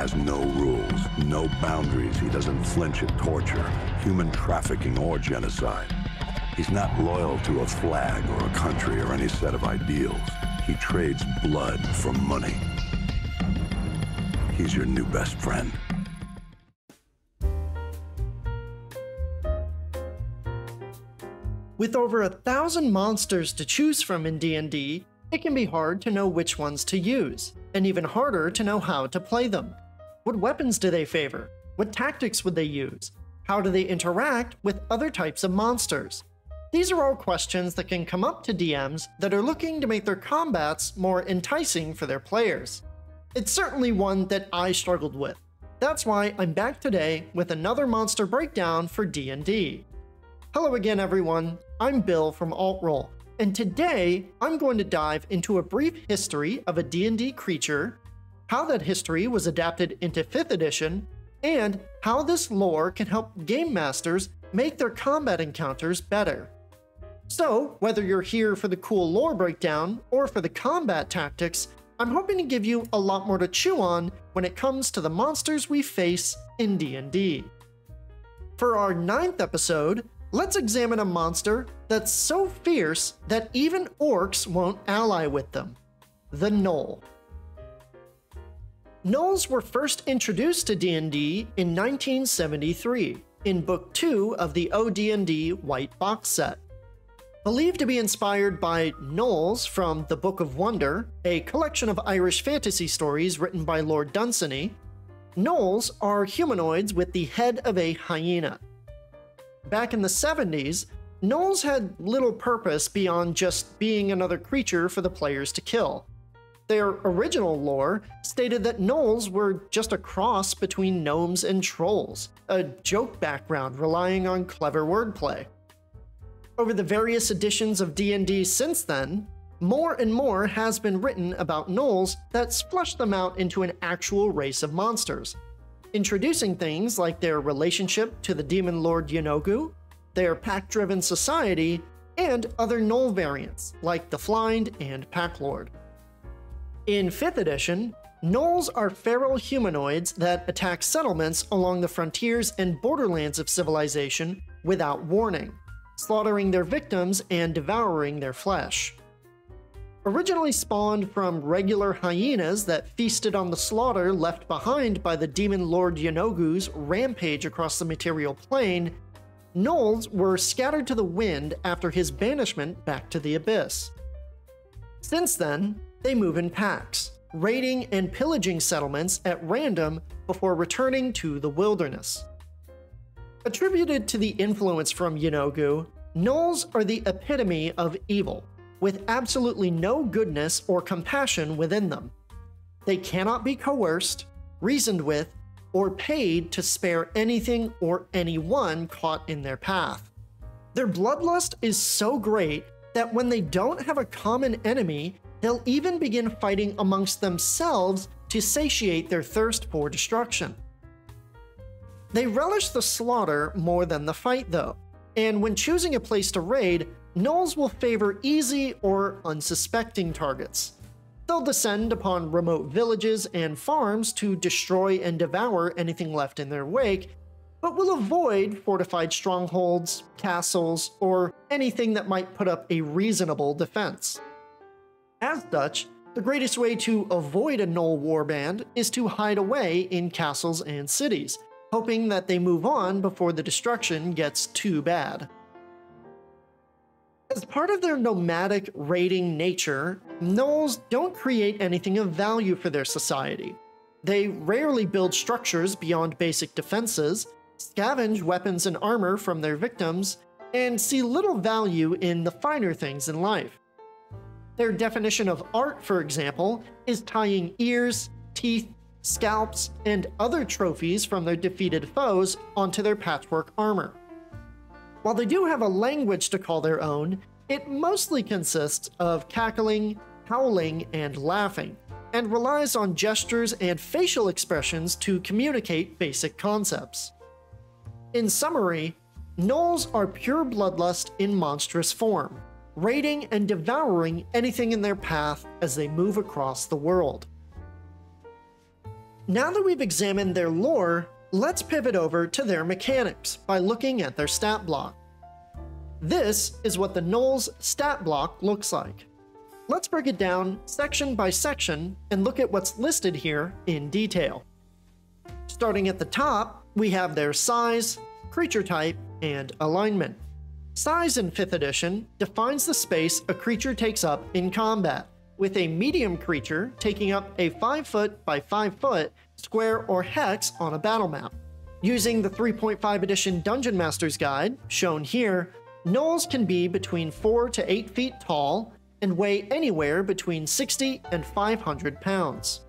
has no rules, no boundaries. He doesn't flinch at torture, human trafficking, or genocide. He's not loyal to a flag or a country or any set of ideals. He trades blood for money. He's your new best friend. With over a thousand monsters to choose from in D&D, it can be hard to know which ones to use, and even harder to know how to play them. What weapons do they favor? What tactics would they use? How do they interact with other types of monsters? These are all questions that can come up to DMs that are looking to make their combats more enticing for their players. It's certainly one that I struggled with. That's why I'm back today with another monster breakdown for D&D. Hello again everyone, I'm Bill from Altrole, and today I'm going to dive into a brief history of a D&D creature, how that history was adapted into 5th edition, and how this lore can help game masters make their combat encounters better. So, whether you're here for the cool lore breakdown or for the combat tactics, I'm hoping to give you a lot more to chew on when it comes to the monsters we face in D&D. For our ninth episode, let's examine a monster that's so fierce that even orcs won't ally with them. The Gnoll. Gnolls were first introduced to D&D in 1973 in Book 2 of the OD&D White Box set. Believed to be inspired by Gnolls from The Book of Wonder, a collection of Irish fantasy stories written by Lord Dunsany, Gnolls are humanoids with the head of a hyena. Back in the 70s, Gnolls had little purpose beyond just being another creature for the players to kill. Their original lore stated that Gnolls were just a cross between gnomes and trolls, a joke background relying on clever wordplay. Over the various editions of D&D since then, more and more has been written about gnolls that's fleshed them out into an actual race of monsters, introducing things like their relationship to the demon lord Yeenoghu, their pack-driven society, and other Gnoll variants, like the Flind and Pack Lord. In 5th edition, Gnolls are feral humanoids that attack settlements along the frontiers and borderlands of civilization without warning, slaughtering their victims and devouring their flesh. Originally spawned from regular hyenas that feasted on the slaughter left behind by the demon lord Yeenoghu's rampage across the material plane, Gnolls were scattered to the wind after his banishment back to the Abyss. Since then, they move in packs, raiding and pillaging settlements at random before returning to the wilderness. Attributed to the influence from Yeenoghu, Gnolls are the epitome of evil, with absolutely no goodness or compassion within them. They cannot be coerced, reasoned with, or paid to spare anything or anyone caught in their path. Their bloodlust is so great that when they don't have a common enemy, they'll even begin fighting amongst themselves to satiate their thirst for destruction. They relish the slaughter more than the fight, though, and when choosing a place to raid, Gnolls will favor easy or unsuspecting targets. They'll descend upon remote villages and farms to destroy and devour anything left in their wake, but will avoid fortified strongholds, castles, or anything that might put up a reasonable defense. As such, the greatest way to avoid a Gnoll warband is to hide away in castles and cities, hoping that they move on before the destruction gets too bad. As part of their nomadic raiding nature, Gnolls don't create anything of value for their society. They rarely build structures beyond basic defenses, scavenge weapons and armor from their victims, and see little value in the finer things in life. Their definition of art, for example, is tying ears, teeth, scalps, and other trophies from their defeated foes onto their patchwork armor. While they do have a language to call their own, it mostly consists of cackling, howling, and laughing, and relies on gestures and facial expressions to communicate basic concepts. In summary, Gnolls are pure bloodlust in monstrous form, raiding and devouring anything in their path as they move across the world. Now that we've examined their lore, let's pivot over to their mechanics by looking at their stat block. This is what the Gnolls stat block looks like. Let's break it down section by section and look at what's listed here in detail. Starting at the top, we have their size, creature type, and alignment. Size in 5th edition defines the space a creature takes up in combat, with a medium creature taking up a 5 foot by 5 foot square or hex on a battle map. Using the 3.5 edition Dungeon Master's Guide, shown here, gnolls can be between 4 to 8 feet tall and weigh anywhere between 60 and 500 pounds.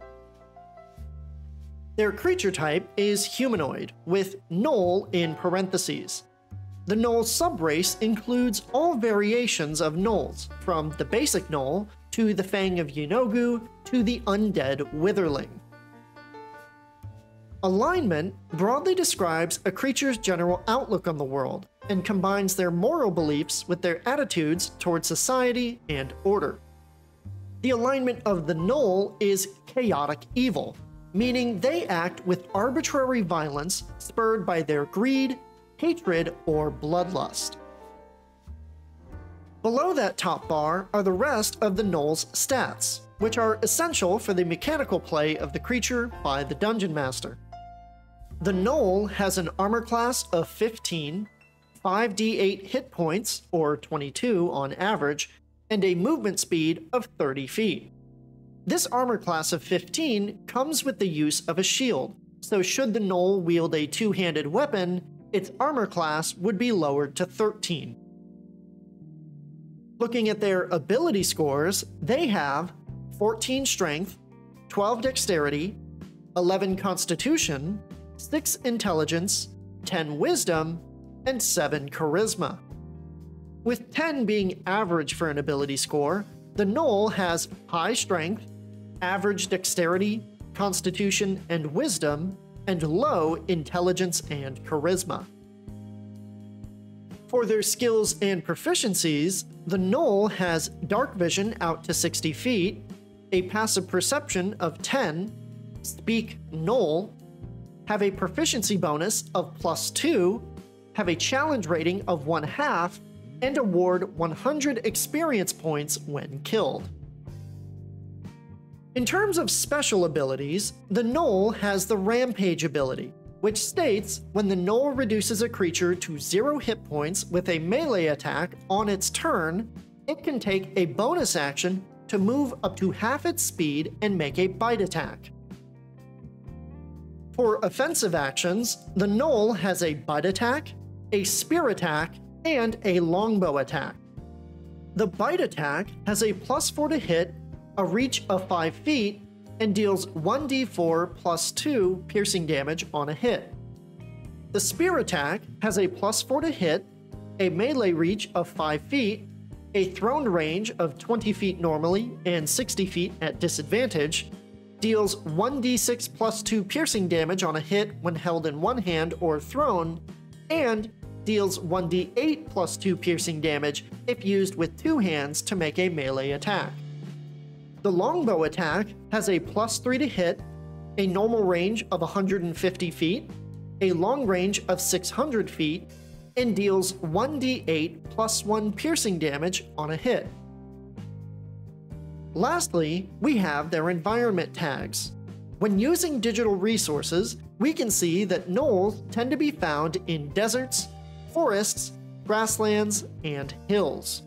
Their creature type is humanoid, with gnoll in parentheses. The gnoll subrace includes all variations of gnolls, from the basic gnoll to the Fang of Yeenoghu to the undead Witherling. Alignment broadly describes a creature's general outlook on the world and combines their moral beliefs with their attitudes toward society and order. The alignment of the Gnoll is chaotic evil, meaning they act with arbitrary violence spurred by their greed, hatred, or bloodlust. Below that top bar are the rest of the Gnoll's stats, which are essential for the mechanical play of the creature by the Dungeon Master. The Gnoll has an armor class of 15, 5d8 hit points, or 22 on average, and a movement speed of 30 feet. This armor class of 15 comes with the use of a shield, so should the Gnoll wield a two-handed weapon, its armor class would be lowered to 13. Looking at their ability scores, they have 14 strength, 12 dexterity, 11 constitution, 6 intelligence, 10 wisdom, and 7 charisma. With 10 being average for an ability score, the Gnoll has high strength, average dexterity, constitution, and wisdom, and low intelligence and charisma. For their skills and proficiencies, the Gnoll has dark vision out to 60 feet, a passive perception of 10, speak Gnoll, have a proficiency bonus of plus 2, have a challenge rating of 1 half, and award 100 experience points when killed. In terms of special abilities, the Gnoll has the Rampage ability, which states when the Gnoll reduces a creature to 0 hit points with a melee attack on its turn, it can take a bonus action to move up to half its speed and make a bite attack. For offensive actions, the Gnoll has a Bite attack, a Spear attack, and a Longbow attack. The Bite attack has a plus 4 to hit, a reach of 5 feet, and deals 1d4 plus 2 piercing damage on a hit. The Spear attack has a plus 4 to hit, a melee reach of 5 feet, a thrown range of 20 feet normally and 60 feet at disadvantage, deals 1d6 plus 2 piercing damage on a hit when held in one hand or thrown, and deals 1d8 plus 2 piercing damage if used with two hands to make a melee attack. The longbow attack has a plus 3 to hit, a normal range of 150 feet, a long range of 600 feet, and deals 1d8 plus 1 piercing damage on a hit. Lastly, we have their environment tags. When using digital resources, we can see that gnolls tend to be found in deserts, forests, grasslands, and hills.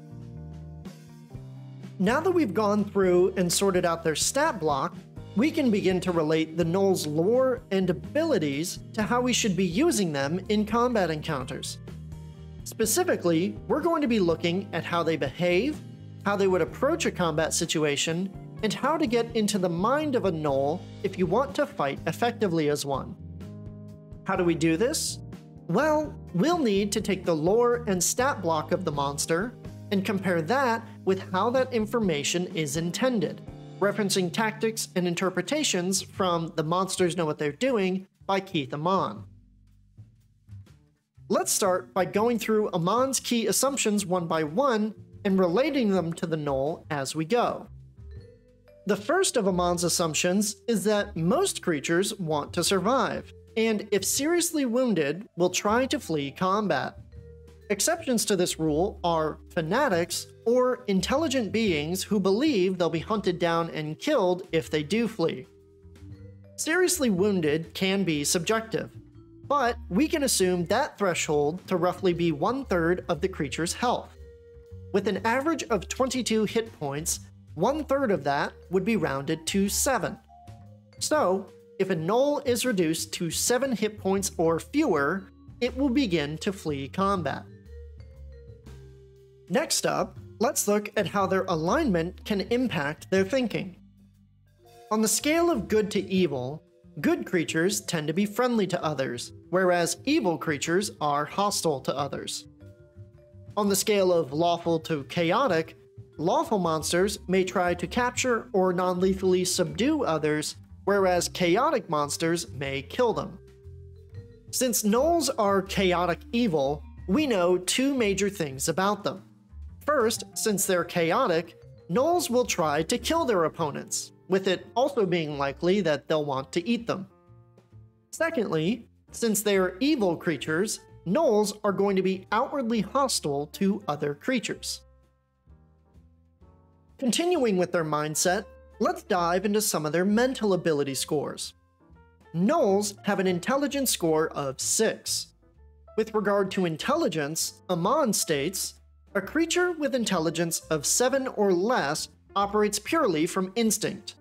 Now that we've gone through and sorted out their stat block, we can begin to relate the Gnoll's lore and abilities to how we should be using them in combat encounters. Specifically, we're going to be looking at how they behave, how they would approach a combat situation, and how to get into the mind of a Gnoll if you want to fight effectively as one. How do we do this? Well, we'll need to take the lore and stat block of the monster and compare that with how that information is intended, referencing tactics and interpretations from The Monsters Know What They're Doing by Keith Ammann. Let's start by going through Ammann's key assumptions one by one and relating them to the Gnoll as we go. The first of Ammann's assumptions is that most creatures want to survive, and if seriously wounded, will try to flee combat. Exceptions to this rule are fanatics or intelligent beings who believe they'll be hunted down and killed if they do flee. Seriously wounded can be subjective, but we can assume that threshold to roughly be one third of the creature's health. With an average of 22 hit points, one third of that would be rounded to 7. So, if a gnoll is reduced to 7 hit points or fewer, it will begin to flee combat. Next up, let's look at how their alignment can impact their thinking. On the scale of good to evil, good creatures tend to be friendly to others, whereas evil creatures are hostile to others. On the scale of lawful to chaotic, lawful monsters may try to capture or non lethally subdue others, whereas chaotic monsters may kill them. Since gnolls are chaotic evil, we know two major things about them. First, since they're chaotic, gnolls will try to kill their opponents, with it also being likely that they'll want to eat them. Secondly, since they are evil creatures, gnolls are going to be outwardly hostile to other creatures. Continuing with their mindset, let's dive into some of their mental ability scores. Gnolls have an intelligence score of 6. With regard to intelligence, Ammann states a creature with intelligence of 7 or less operates purely from instinct.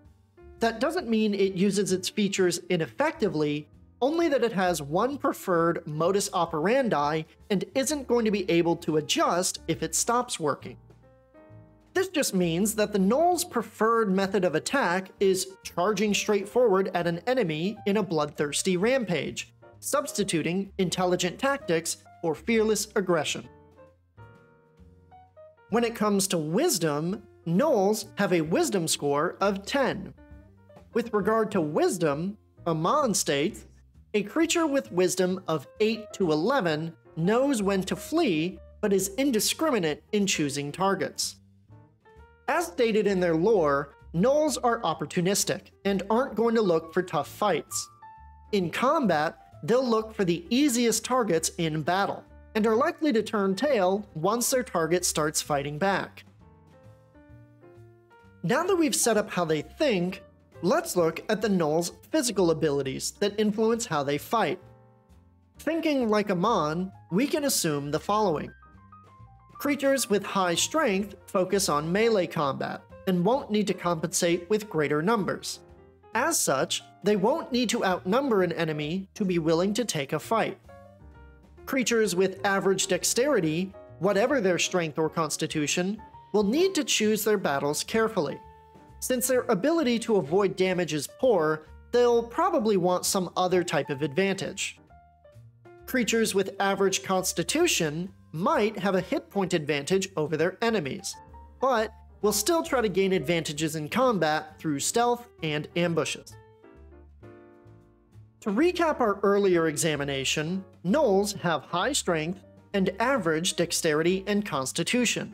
That doesn't mean it uses its features ineffectively, only that it has one preferred modus operandi and isn't going to be able to adjust if it stops working. This just means that the Gnoll's preferred method of attack is charging straight forward at an enemy in a bloodthirsty rampage, substituting intelligent tactics for fearless aggression. When it comes to wisdom, gnolls have a wisdom score of 10. With regard to wisdom, Ammann states, a creature with wisdom of 8 to 11 knows when to flee, but is indiscriminate in choosing targets. As stated in their lore, gnolls are opportunistic and aren't going to look for tough fights. In combat, they'll look for the easiest targets in battle and are likely to turn tail once their target starts fighting back. Now that we've set up how they think, let's look at the Gnoll's physical abilities that influence how they fight. Thinking like Ammann, we can assume the following. Creatures with high strength focus on melee combat and won't need to compensate with greater numbers. As such, they won't need to outnumber an enemy to be willing to take a fight. Creatures with average dexterity, whatever their strength or constitution, will need to choose their battles carefully. Since their ability to avoid damage is poor, they'll probably want some other type of advantage. Creatures with average constitution might have a hit point advantage over their enemies, but will still try to gain advantages in combat through stealth and ambushes. To recap our earlier examination, gnolls have high strength and average dexterity and constitution.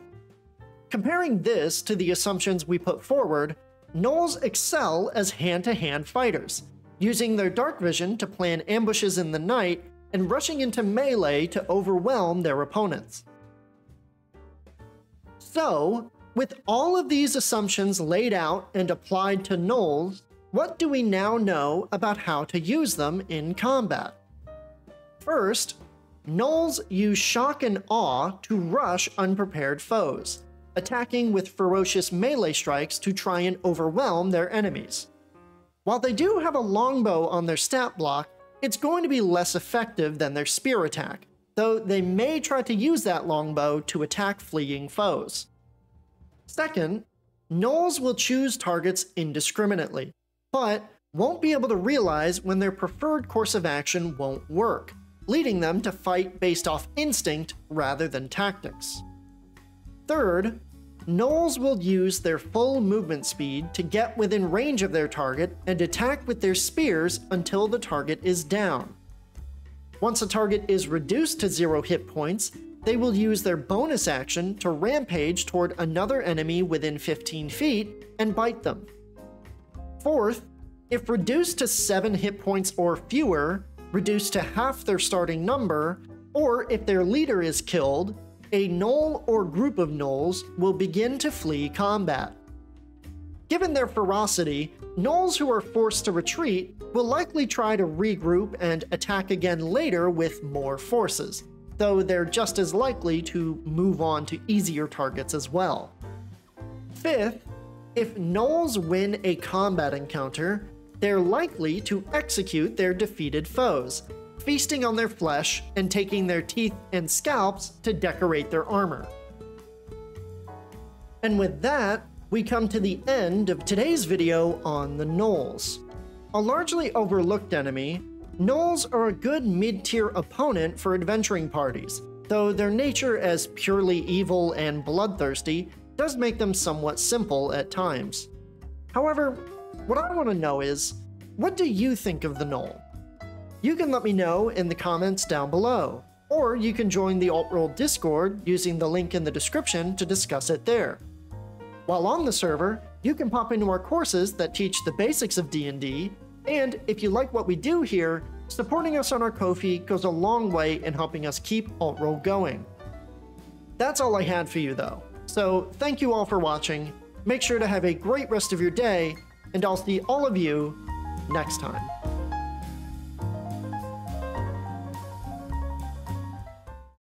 Comparing this to the assumptions we put forward, gnolls excel as hand-to-hand -hand fighters, using their dark vision to plan ambushes in the night and rushing into melee to overwhelm their opponents. So, with all of these assumptions laid out and applied to gnolls, what do we now know about how to use them in combat? First, Gnolls use shock and awe to rush unprepared foes, attacking with ferocious melee strikes to try and overwhelm their enemies. While they do have a longbow on their stat block, it's going to be less effective than their spear attack, though they may try to use that longbow to attack fleeing foes. Second, Gnolls will choose targets indiscriminately, but won't be able to realize when their preferred course of action won't work, leading them to fight based off instinct rather than tactics. Third, Gnolls will use their full movement speed to get within range of their target and attack with their spears until the target is down. Once a target is reduced to zero hit points, they will use their bonus action to rampage toward another enemy within 15 feet and bite them Fourth, if reduced to 7 hit points or fewer, reduced to half their starting number, or if their leader is killed, a gnoll or group of gnolls will begin to flee combat. Given their ferocity, gnolls who are forced to retreat will likely try to regroup and attack again later with more forces, though they're just as likely to move on to easier targets as well. Fifth, if gnolls win a combat encounter, they're likely to execute their defeated foes, feasting on their flesh and taking their teeth and scalps to decorate their armor. And with that, we come to the end of today's video on the Gnolls. A largely overlooked enemy, Gnolls are a good mid-tier opponent for adventuring parties, though their nature as purely evil and bloodthirsty does make them somewhat simple at times. However, what I want to know is, what do you think of the Gnoll? You can let me know in the comments down below, or you can join the Altrole Discord using the link in the description to discuss it there. While on the server, you can pop into our courses that teach the basics of D&D, and if you like what we do here, supporting us on our Ko-fi goes a long way in helping us keep Altrole going. That's all I had for you though, so thank you all for watching, make sure to have a great rest of your day, and I'll see all of you next time.